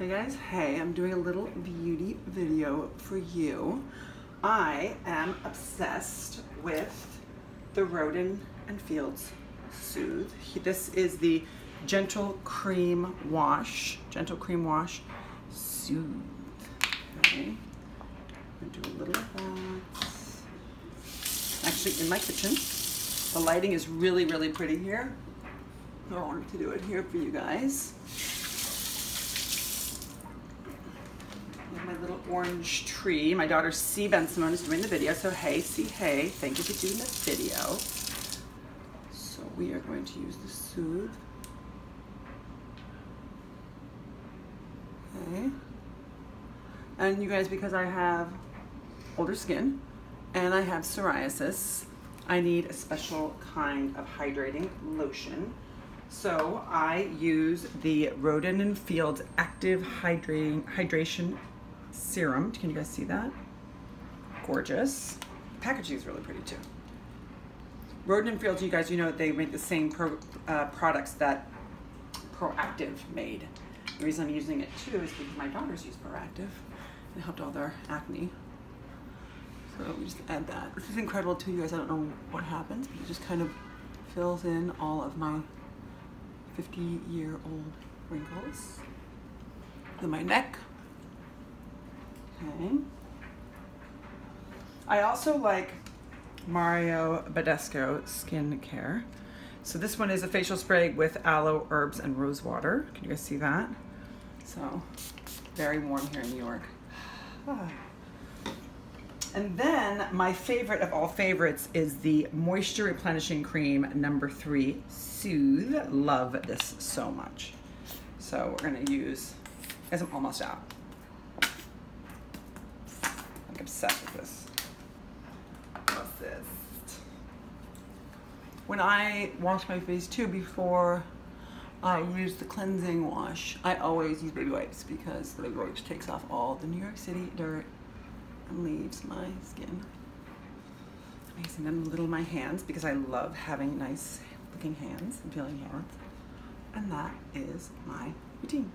Hey guys, hey, I'm doing a little beauty video for you. I am obsessed with the Rodan and Fields Soothe. This is the Gentle Cream Wash, Gentle Cream Wash Soothe. Okay, I'm gonna do a little of that. Actually, in my kitchen. The lighting is really, really pretty here. I wanted to do it here for you guys. my little orange tree. My daughter Sea. Ben Simone is doing the video. So hey, Sea. Hey, thank you for doing this video. So we are going to use the Soothe. Okay. And you guys, because I have older skin and I have psoriasis, I need a special kind of hydrating lotion. So I use the Rodan and Fields Active Hydrating Hydration Serum. Can you guys see that? Gorgeous. packaging is really pretty too. Rodan and Fields, you guys, you know they make the same pro, uh, products that Proactiv made. The reason I'm using it too is because my daughters use Proactiv. It helped all their acne. So we just add that. This is incredible too, you guys. I don't know what happens, but it just kind of fills in all of my 50 year old wrinkles. Then my neck. Okay. I also like Mario Badescu Skincare. So this one is a facial spray with aloe, herbs, and rose water. Can you guys see that? So very warm here in New York. And then my favorite of all favorites is the Moisture Replenishing Cream number three, Soothe. Love this so much. So we're gonna use, as I'm almost out. I'm obsessed with this. Obsessed. When I wash my face too before I use the cleansing wash, I always use baby wipes because the baby wipes takes off all the New York City dirt and leaves my skin. I'm using them little my hands because I love having nice looking hands and feeling hands. And that is my routine.